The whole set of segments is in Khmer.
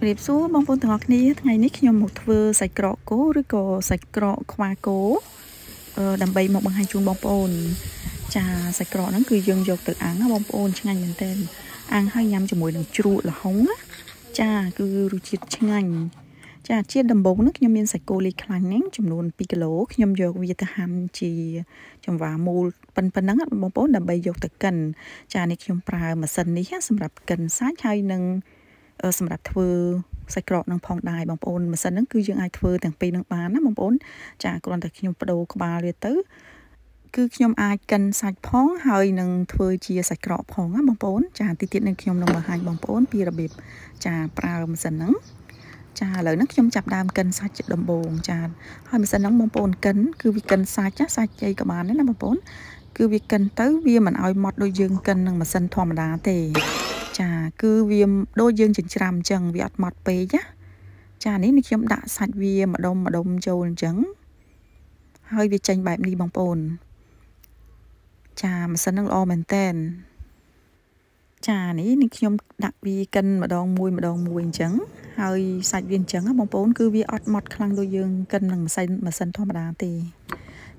ជំរាបសួរបងប្អូនទាំងអស់គ្នាថ្ងៃនេះខ្ញុំមកធ្វើសាច់ក្រកគោឬក៏សាច់ក្រកខ្វាគោដើម្បីមកបង្ហាញជូនបងប្អូន ចាសាច់ក្រកហ្នឹងគឺយើងយកទៅអាំងណាបងប្អូនឆ្ងាញ់មែនទែនអាំងហើយញ៉ាំជាមួយនឹងជ្រក់ល្ហុងណាចាគឺរសជាតិឆ្ងាញ់ចាជាដំបូងហ្នឹងខ្ញុំមានសាច់គោលីខ្លាញ់ហ្នឹងចំនួន2គីឡូខ្ញុំយកវាទៅហាន់ជាចង្វាមូលប៉ុណ្ណឹងបងប្អូនដើម្បីយកទៅកិនចានេះខ្ញុំប្រើម៉ាស៊ីននេះសម្រាប់កិនសាច់ហើយនឹង សម្រាប់ធ្វើសាច់ក្រកនឹងផងដែរបងប្អូនម៉ាស៊ីនហ្នឹងគឺយើងអាចធ្វើទាំងពីរនឹងបានណាបងប្អូនចាគ្រាន់តែខ្ញុំបដូរក្បាលវាទៅ គឺខ្ញុំអាចកិនសាច់ផងហើយនឹងធ្វើជាសាច់ក្រកផងណាបងប្អូនចាទីទៀតនឹងខ្ញុំនឹងបង្ហាញបងប្អូនពីរបៀបចាប្រើម៉ាស៊ីនហ្នឹងចាឥឡូវហ្នឹងខ្ញុំចាប់ដើមកិនសាច់ជាដំបូងចាហើយម៉ាស៊ីនហ្នឹងបងប្អូនកិនគឺវាកិនសាច់ណាសាច់អីក៏បានដែរណាបងប្អូនគឺវាកិនទៅវាមិនឲ្យម៉ត់ដូចយើងកិននឹងម៉ាស៊ីនធម្មតាទេ ចាគឺវាដូចយើងចិញ្ច្រាំអញ្ចឹងវាអត់ម៉ត់ពេកណាចានេះនេះខ្ញុំដាក់សាច់វាម្ដុំម្ដុំចូលអញ្ចឹងហើយវាចេញបែបនេះបងប្អូន ចាម៉ាស៊ីននឹងល្អមែនតែនចានេះនេះខ្ញុំដាក់វាកិនម្ដងមួយម្ដងមួយអញ្ចឹងហើយសាច់វាអញ្ចឹងបងប្អូនគឺវាអត់ម៉ត់ខ្លាំងដូចយើងកិននឹងម៉ាស៊ីនម៉ាស៊ីនធម្មតាទេ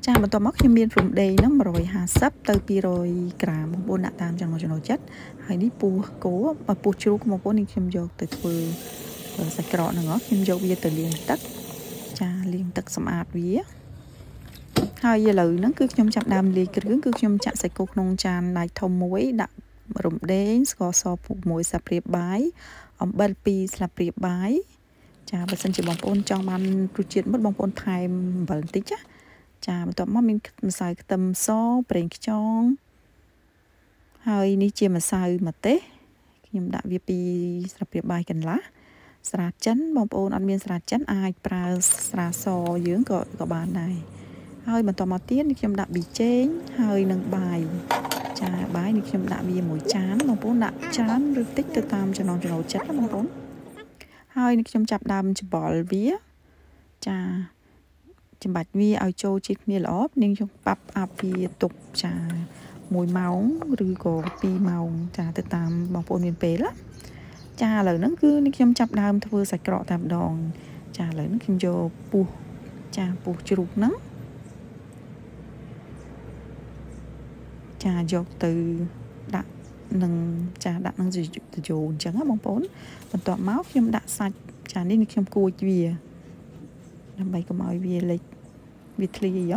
ចាបន្ទាប់មកខ្ញុំមានព្រំដេងហ្នឹង150ទៅ200ក្រាមបងប្អូនដាក់តាមចំណូលចំណូលចិត្តហើយនេះពោះគោបើពោះជ្រូកបងប្អូននេះខ្ញុំយកទៅធ្វើសាច់ក្រកហ្នឹងខ្ញុំយកវាទៅលាងទឹកចាលាងទឹកសម្អាតវាហើយឥឡូវហ្នឹងគឺខ្ញុំចាប់ដើមលាយគ្រឿងគឺខ្ញុំចាក់សាច់គោក្នុងចានដៃធំមួយដាក់រំដេងស្ករសពុកមួយស្លាបព្រាបាយអំបិល2ស្លាបព្រាបាយចាបើសិនជាបងប្អូនចង់បានរសជាតិមុតបងប្អូនថែមអំបិលបន្តិចណា ចាបន្ទាប់មកមានម្សៅខ្ទឹមសប្រេងខ្យងហើយនេះជាម្សៅម្ទេសខ្ញុំដាក់វាពីស្រាព្រាបាយកន្លះស្រាចិនបងប្អូនអត់មានស្រាចិនអាចប្រើស្រាសយើងក៏ក៏បានដែរហើយបន្តមកទៀតនេះខ្ញុំដាក់ប៊ីចេងហើយនឹងបាយចាបាយនេះខ្ញុំដាក់វាមួយចានបងប្អូនដាក់ចានឬតិចទៅតាមចំណង់ចំណូលចិត្តណាបងប្អូនហើយនេះខ្ញុំចាប់ដើមច្បល់វាចា ចំបាច់វាឲ្យចូលជាតិគ្នាល្អនាងខ្ញុំប៉ាប់អាប់វាទុកចា1ម៉ោងឬក៏2ម៉ោងចាទៅតាមបងប្អូនមានពេលណាចាឥឡូវហ្នឹងគឺនេះខ្ញុំចាប់ដើមធ្វើសាច់ក្រកតែម្ដង ចាឥឡូវហ្នឹងខ្ញុំយកពុះចាពុះជ្រូកហ្នឹងចាយកទៅដាក់នឹងចាដាក់នឹងទៅយោអញ្ចឹងណាបងប្អូនបន្ទាប់មកខ្ញុំដាក់សាច់ចានេះខ្ញុំគួចវា ដើម្បីកុំឲ្យវាលេចវាធ្លាយ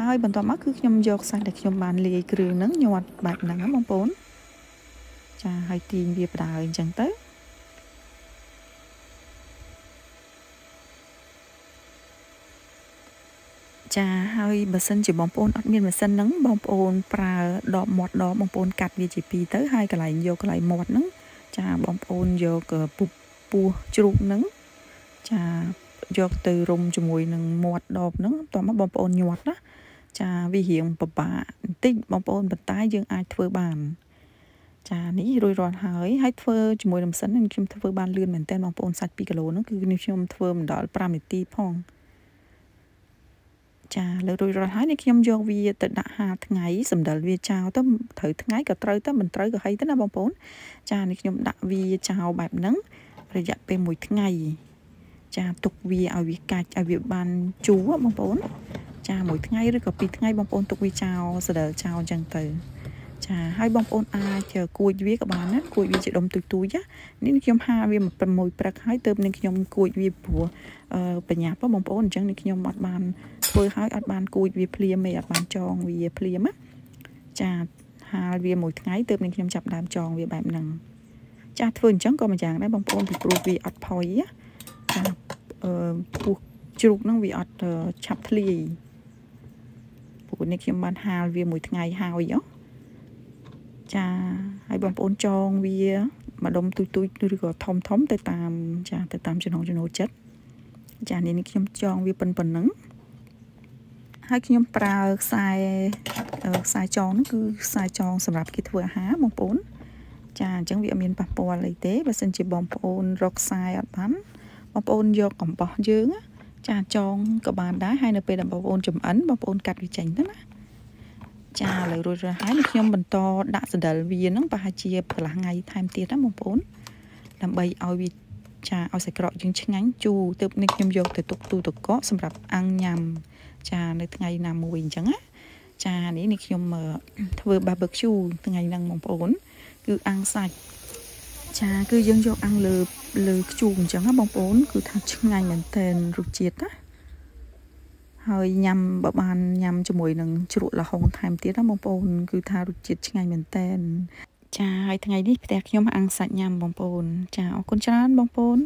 ហើយបន្ទាប់មកគឺខ្ញុំយកសាច់ដែលខ្ញុំបានលាយគ្រឿងហ្នឹងញាត់បែបហ្នឹងណាបងប្អូនចាហើយទាញវាបដ ாய் អញ្ចឹងទៅចាហើយបើសិនជាបងប្អូនអត់មានម៉ាស៊ីនហ្នឹងបងប្អូនប្រើដបមាត់ដបបងប្អូនកាត់វាជាពីរទៅហើយកន្លែងយកកន្លែងមាត់ហ្នឹងចាបងប្អូនយកពុះពោះជ្រូកហ្នឹងចា យកទៅរុំជាមួយនឹងមាត់ដបហ្នឹងតោះមកបងប្អូនញាត់ណាចាវារៀងពិបាកបន្តិចបងប្អូនប៉ុន្តែយើងអាចធ្វើបាន ចានេះរួចរាល់ហើយហើយធ្វើជាមួយនឹងម៉ាស៊ីននេះខ្ញុំធ្វើបានលឿនមែនតើបងប្អូនសាច់2គីឡូហ្នឹងគឺខ្ញុំធ្វើមិនដល់5នាទីផងចាលើរួចរាល់ហើយនេះខ្ញុំយកវាទៅដាក់ហាលថ្ងៃសម្ដិលវាចោលទៅត្រូវថ្ងៃក៏ត្រូវទៅមិនត្រូវក៏ហីទៅណាបងប្អូន ចានេះខ្ញុំដាក់វាចោលបែបហ្នឹងរយៈពេល1ថ្ងៃ ចាទុកវាឲ្យវាកាច់ឲ្យវាបានជូរបងប្អូន ចាមួយថ្ងៃឬក៏ពីរថ្ងៃបងប្អូនទុកវាចោលសដិលចោលអញ្ចឹងទៅចាហើយបងប្អូនអាចគួចវាក៏បានណាគួចវាជាដុំទូចទូចនេះខ្ញុំហាវា6ព្រឹកហើយទើបនឹងខ្ញុំគួចវាព្រោះបញ្ញាប់បងប្អូនអញ្ចឹងនេះខ្ញុំអត់បានធ្វើហើយអត់បានគួចវាភ្លាមទេអត់បានចងវាភ្លាមណាចាហាលវាមួយថ្ងៃទើបនឹងខ្ញុំចាប់ដើមចងវាបែបហ្នឹងចាធ្វើអញ្ចឹងក៏មួយយ៉ាងដែរបងប្អូនពីព្រោះវាអត់ផុយចាអឺ ពោះជ្រូកហ្នឹងវាអត់ឆាប់ធ្លាយព្រោះនេះខ្ញុំបានហាលវាមួយថ្ងៃហើយហ៎ចាហើយបងប្អូនចងវាម្ដុំទូចទូចឬក៏ធំធំទៅតាមចាទៅតាមចំណងចំណូលចិត្តចានេះនេះខ្ញុំចងវាប៉ុណ្ប៉ុណ្ណឹងហើយខ្ញុំប្រើខ្សែខ្សែចងហ្នឹងគឺខ្សែចងសម្រាប់គេធ្វើអាហារបងប្អូនចាអញ្ចឹងវាអត់មានប៉ះពាល់អីទេបើសិនជាបងប្អូនរកខ្សែអត់បាន បងប្អូនយកកំបោះយើងចាចងក៏បានដែរហើយនៅពេលដែលបងប្អូនចំអិនបងប្អូនកាត់វាចេញទៅណាចាឥឡូវរួចរាល់ហើយនេះខ្ញុំបន្តដាក់សណ្ដិលវាហ្នឹងប្រហែលជាកន្លះថ្ងៃថែមទៀតណាបងប្អូនដើម្បីឲ្យវាចាឲ្យសាច់ក្រកយើងឆ្ងាញ់ជូរទើបនេះខ្ញុំយកទៅទុកទូទឹកកកសម្រាប់អាំងញ៉ាំចានៅថ្ងៃណាមួយអញ្ចឹងណាចានេះនេះខ្ញុំធ្វើ barbecue ថ្ងៃហ្នឹងបងប្អូន គឺអាំងសាច់ ចាគឺយើងយកអាំងលើលើខ្ជូរអញ្ចឹងណាបងប្អូន គឺថាឆ្ងាញ់មែនទែនរសជាតិណាហើយញ៉ាំបើបានញ៉ាំជាមួយនឹងជ្រក់ល្ហុងថែមទៀតណាបងប្អូន គឺថារសជាតិឆ្ងាញ់មែនទែនចាហើយថ្ងៃនេះផ្ទះខ្ញុំអាំងសាច់ញ៉ាំបងប្អូន ចាអរគុណច្រើនបងប្អូន